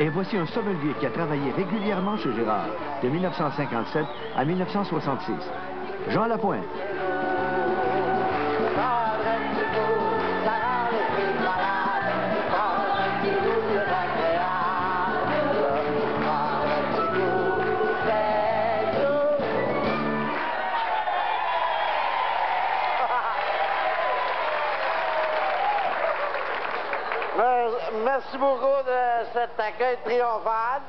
Et voici un sommelier qui a travaillé régulièrement chez Gérard de 1957 à 1966. Jean Lapointe. Merci beaucoup de cet accueil triomphal.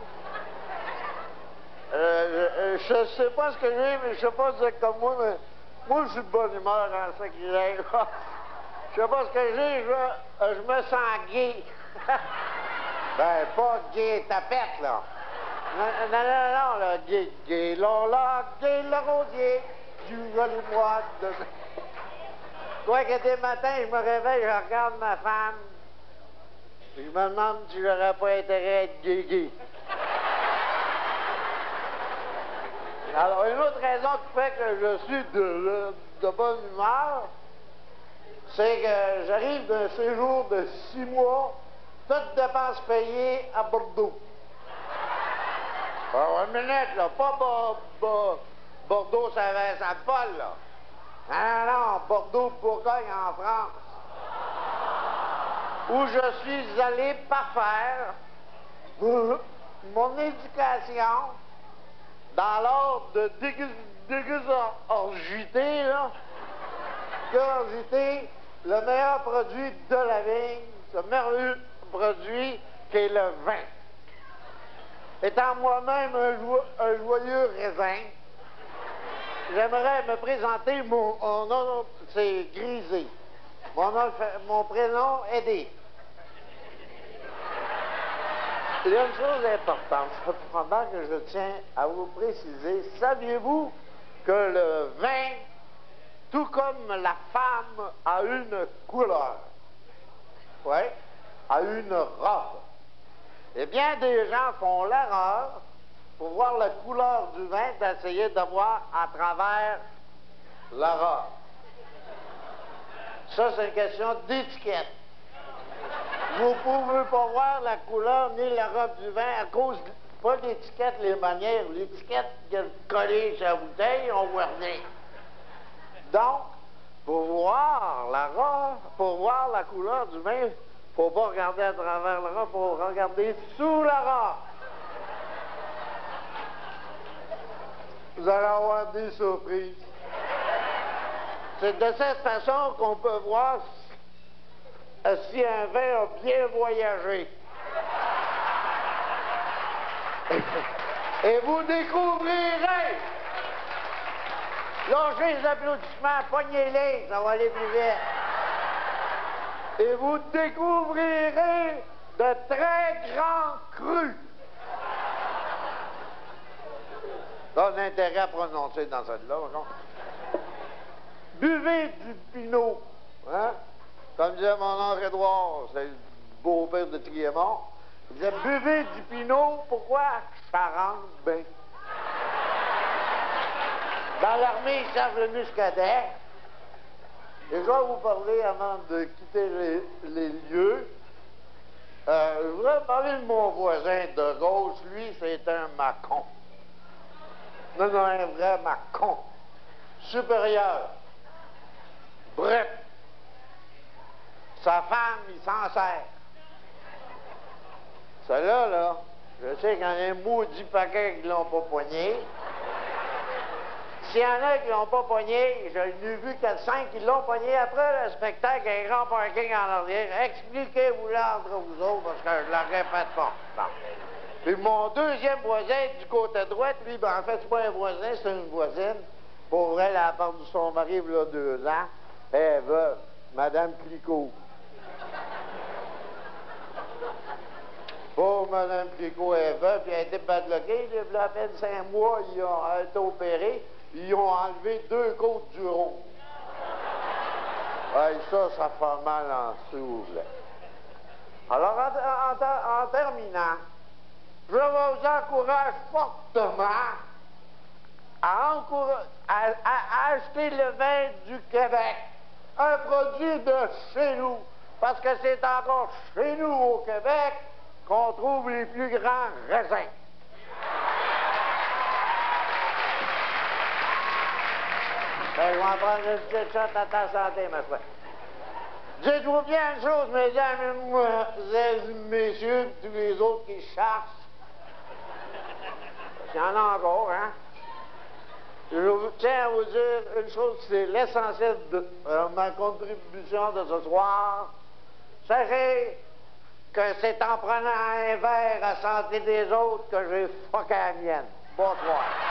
Euh, je ne sais pas ce que j'ai, mais je sais pas si c'est comme moi, mais moi, je suis de bonne humeur en ce qui est. Je sais pas ce que j'ai, je, je me sens gay. ben, pas gay tapette, là. Non, non, non, non, là, gay, gay, là, gay, le rosier, du joli mois de... Quoi que des matins, je me réveille, je regarde ma femme, je me demande si j'aurais pas intérêt à être gay Alors, une autre raison qui fait que je suis de, de bonne humeur, c'est que j'arrive d'un séjour de six mois, toutes dépenses payées à Bordeaux. Alors, une minute, là, pas Bordeaux, ça ça Paul, là. Non, non, non, Bordeaux, Bourgogne, en France où je suis allé parfaire mon éducation dans l'ordre de dégustorgité, là. le meilleur produit de la vigne, ce merveilleux produit qu'est le vin. Étant moi-même un, joyeux raisin, j'aimerais me présenter mon, nom, c'est Grisé. Mon, mon prénom est Eddie. Il y a une chose importante, cependant, que je tiens à vous préciser. Saviez-vous que le vin, tout comme la femme, a une couleur? Oui, a une robe. Eh bien, des gens font l'erreur, pour voir la couleur du vin, d'essayer de voir à travers la robe. Ça, c'est une question d'étiquette. Vous ne pouvez pas voir la couleur ni la robe du vin à cause, pas l'étiquette, les manières. L'étiquette collée sur la bouteille, on voit rien. Donc, pour voir la robe, pour voir la couleur du vin, faut pas regarder à travers la robe, faut regarder sous la robe. Vous allez avoir des surprises. C'est de cette façon qu'on peut voir si un vin a bien voyagé. Et vous découvrirez. Lâchez les applaudissements, pognez-les, ça va aller plus vite. Et vous découvrirez de très grands crus. Pas d'intérêt à prononcer dans celle-là, Buvez du pinot, hein? Comme disait mon oncle Édouard, c'est le beau-père de Triémont, il disait Buvez du pinot, pourquoi Ça rentre bien? Dans l'armée, ils servent le muscadet. Et je vais vous parler avant de quitter les, lieux. Euh, je voudrais parler de mon voisin de gauche. Lui, c'est un macon. Non, non, un vrai macon. Supérieur. Bref. Sa femme, il s'en sert. Celle-là, là, je sais qu'il y en a un maudit paquet qui l'ont pas poigné. S'il y en a qui l'ont pas pogné, j'ai vu 4-5 qui l'ont pogné après le spectacle avec un grand parking en arrière. Expliquez-vous là entre vous autres parce que je la répète pas. Puis mon deuxième voisin du côté droit, lui, ben, en fait, c'est pas un voisin, c'est une voisine. Pour vrai, elle a perdu son mari il y a deux ans. Elle veuve, Madame Clicquot. Pauvre Clicquot est veuve, puis elle a été badloquée. Il a à peine cinq mois, ils ont été opérés. Ils ont enlevé deux côtes du rond. Ça, ça fait mal en dessous, Alors, en, terminant, je vous encourage fortement à, à, acheter le vin du Québec, un produit de chez nous, parce que c'est encore chez nous au Québec qu'on trouve les plus grands raisins. Ben, je vais en prendre une petite shot à ta santé, ma foi. Dites-vous bien une chose, mesdames, messieurs, tous les autres qui cherchent. Il y en a encore, hein? Je tiens à vous dire une chose, c'est l'essentiel de euh, ma contribution de ce soir. Sachez que c'est en prenant un verre à santé des autres que j'ai fucké la mienne. Bonsoir.